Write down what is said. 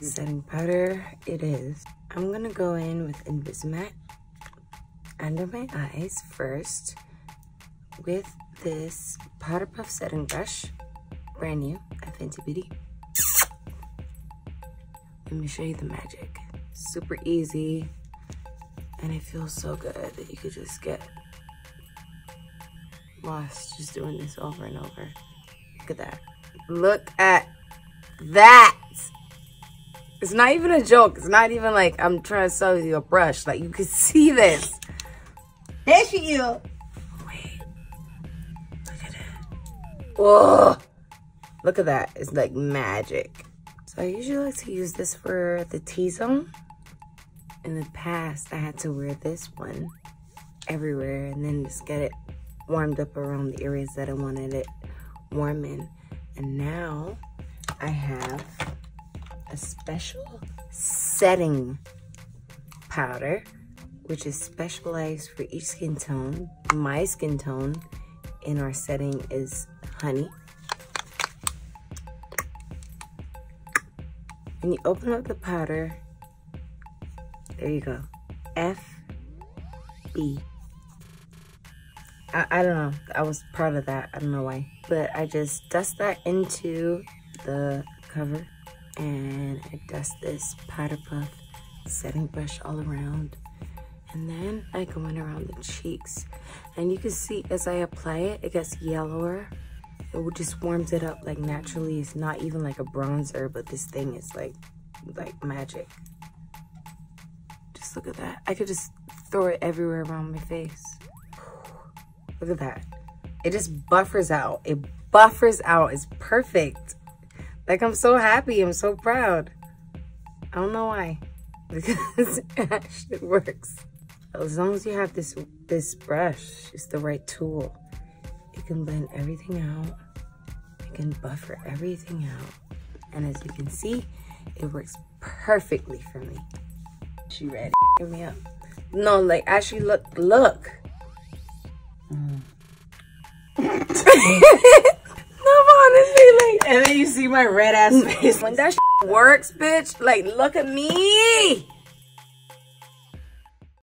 setting powder it is. I'm gonna go in with Invisimatte under my eyes first with this Powder Puff setting brush, brand new at Fenty Beauty. Let me show you the magic. Super easy, and it feels so good that you could just get lost just doing this over and over. Look at that. Look at that. It's not even a joke. It's not even like I'm trying to sell you a brush. Like you can see this. There she is. Wait. Look at it. Look at that. It's like magic. So I usually like to use this for the T-zone. In the past, I had to wear this one everywhere and then just get it warmed up around the areas that I wanted it warm in. And now a special setting powder, which is specialized for each skin tone. My skin tone in our setting is honey. When you open up the powder, there you go. F B. I, I don't know. I was proud of that. I don't know why. But I just dust that into the cover and I dust this powder puff setting brush all around. And then I go in around the cheeks. And you can see as I apply it, it gets yellower. It just warms it up like naturally. It's not even like a bronzer, but this thing is like, like magic. Just look at that. I could just throw it everywhere around my face. Look at that. It just buffers out. It buffers out. It's perfect. Like, I'm so happy. I'm so proud. I don't know why. Because it actually works. As long as you have this this brush, it's the right tool. It can blend everything out. It can buffer everything out. And as you can see, it works perfectly for me. She ready. Give me up. No, like actually look, look. Mm. no, honestly, like, And then you see my red ass mm. face. when that works, bitch, like, look at me.